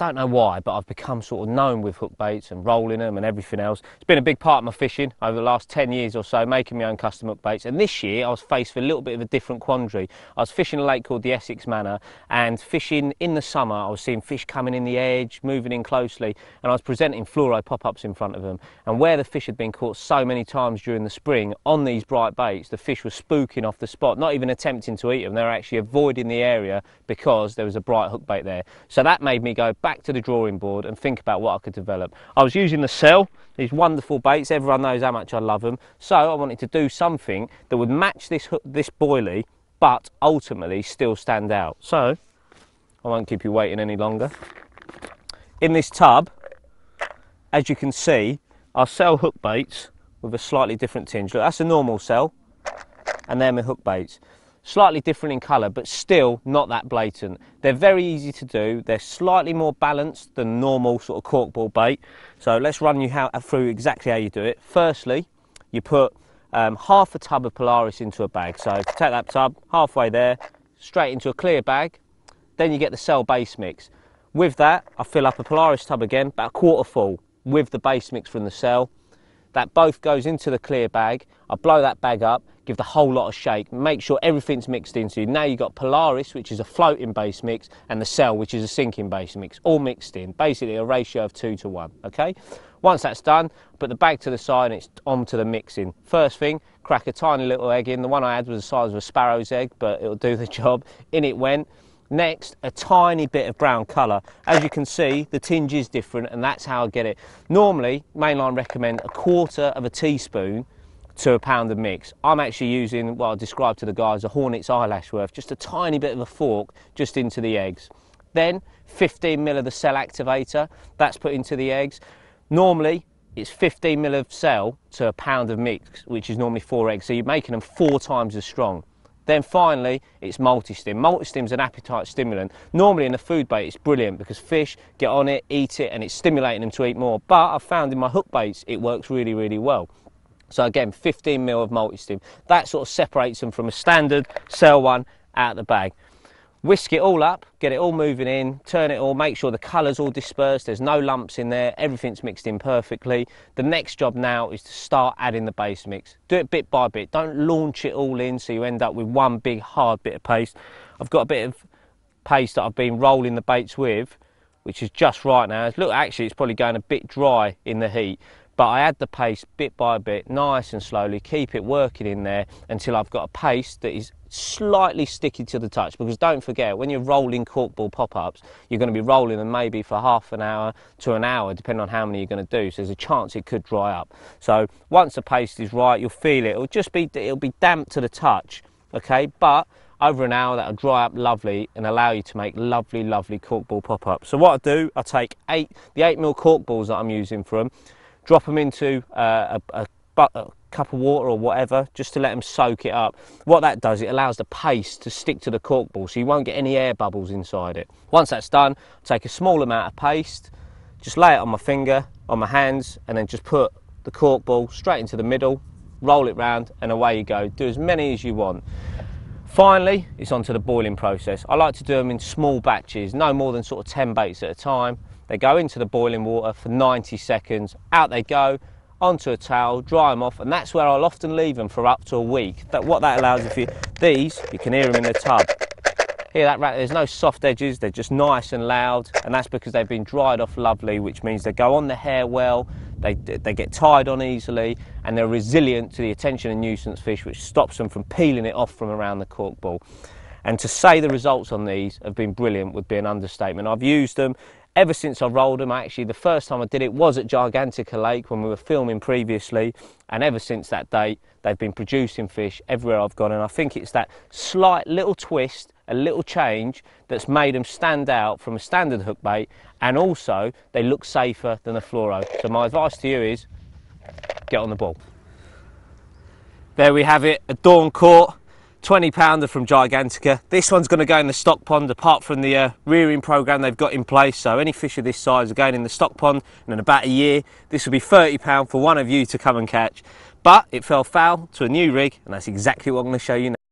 I don't know why, but I've become sort of known with hook baits and rolling them and everything else. It's been a big part of my fishing over the last 10 years or so, making my own custom hook baits. And this year I was faced with a little bit of a different quandary. I was fishing a lake called the Essex Manor and fishing in the summer, I was seeing fish coming in the edge, moving in closely, and I was presenting fluoro pop-ups in front of them. And where the fish had been caught so many times during the spring on these bright baits, the fish were spooking off the spot, not even attempting to eat them. They were actually avoiding the area because there was a bright hook bait there. So that made me go back to the drawing board and think about what I could develop. I was using the cell, these wonderful baits, everyone knows how much I love them. So I wanted to do something that would match this, this boilie, but ultimately still stand out. So I won't keep you waiting any longer. In this tub, as you can see, our cell hook baits with a slightly different tinge. Look, that's a normal cell, and they're my hook baits slightly different in colour, but still not that blatant. They're very easy to do. They're slightly more balanced than normal sort of corkball bait. So let's run you how, through exactly how you do it. Firstly, you put um, half a tub of Polaris into a bag. So take that tub, halfway there, straight into a clear bag. Then you get the cell base mix. With that, I fill up a Polaris tub again, about a quarter full, with the base mix from the cell. That both goes into the clear bag. I blow that bag up, give the whole lot a shake, make sure everything's mixed into. You. Now you've got Polaris, which is a floating base mix, and the Cell, which is a sinking base mix, all mixed in. Basically a ratio of two to one, okay? Once that's done, put the bag to the side and it's on to the mixing. First thing, crack a tiny little egg in. The one I had was the size of a sparrow's egg, but it'll do the job. In it went. Next, a tiny bit of brown colour. As you can see, the tinge is different and that's how I get it. Normally, Mainline recommend a quarter of a teaspoon to a pound of mix. I'm actually using what I described to the guys, a hornet's eyelash worth, just a tiny bit of a fork just into the eggs. Then 15 mil of the cell activator, that's put into the eggs. Normally, it's 15 mil of cell to a pound of mix, which is normally four eggs. So you're making them four times as strong. Then finally, it's multi-stim. Multi-stim is an appetite stimulant. Normally in a food bait, it's brilliant because fish get on it, eat it, and it's stimulating them to eat more. But I've found in my hook baits, it works really, really well. So again, 15 mil of multi-stim. That sort of separates them from a standard cell one out of the bag. Whisk it all up, get it all moving in, turn it all, make sure the colour's all dispersed, there's no lumps in there, everything's mixed in perfectly. The next job now is to start adding the base mix. Do it bit by bit, don't launch it all in so you end up with one big hard bit of paste. I've got a bit of paste that I've been rolling the baits with, which is just right now. Look, actually it's probably going a bit dry in the heat but I add the paste bit by bit, nice and slowly, keep it working in there until I've got a paste that is slightly sticky to the touch. Because don't forget when you're rolling corkball pop-ups you're going to be rolling them maybe for half an hour to an hour depending on how many you're going to do. So there's a chance it could dry up. So once the paste is right you'll feel it. It'll just be it'll be damp to the touch okay? But over an hour that'll dry up lovely and allow you to make lovely lovely corkball pop-ups. So what I do I take eight the 8 mil cork balls that I'm using for them drop them into uh, a, a, a, cup of water or whatever just to let them soak it up. What that does, it allows the paste to stick to the cork ball so you won't get any air bubbles inside it. Once that's done, take a small amount of paste, just lay it on my finger, on my hands, and then just put the cork ball straight into the middle, roll it round, and away you go. Do as many as you want. Finally, it's onto the boiling process. I like to do them in small batches, no more than sort of 10 baits at a time. They go into the boiling water for 90 seconds, out they go, onto a towel, dry them off, and that's where I'll often leave them for up to a week. That What that allows, if you, these, you can hear them in the tub. Hear that rat, there's no soft edges, they're just nice and loud, and that's because they've been dried off lovely, which means they go on the hair well, they, they get tied on easily, and they're resilient to the attention and nuisance fish, which stops them from peeling it off from around the cork ball. And to say the results on these have been brilliant would be an understatement. I've used them ever since I rolled them, actually the first time I did it was at Gigantica Lake when we were filming previously and ever since that date they've been producing fish everywhere I've gone and I think it's that slight little twist, a little change that's made them stand out from a standard hook bait and also they look safer than a fluoro. So my advice to you is get on the ball. There we have it, a dawn caught 20 pounder from Gigantica. This one's going to go in the stock pond apart from the uh, rearing program they've got in place. So any fish of this size are going in the stock pond and in about a year this will be 30 pound for one of you to come and catch. But it fell foul to a new rig and that's exactly what I'm going to show you now.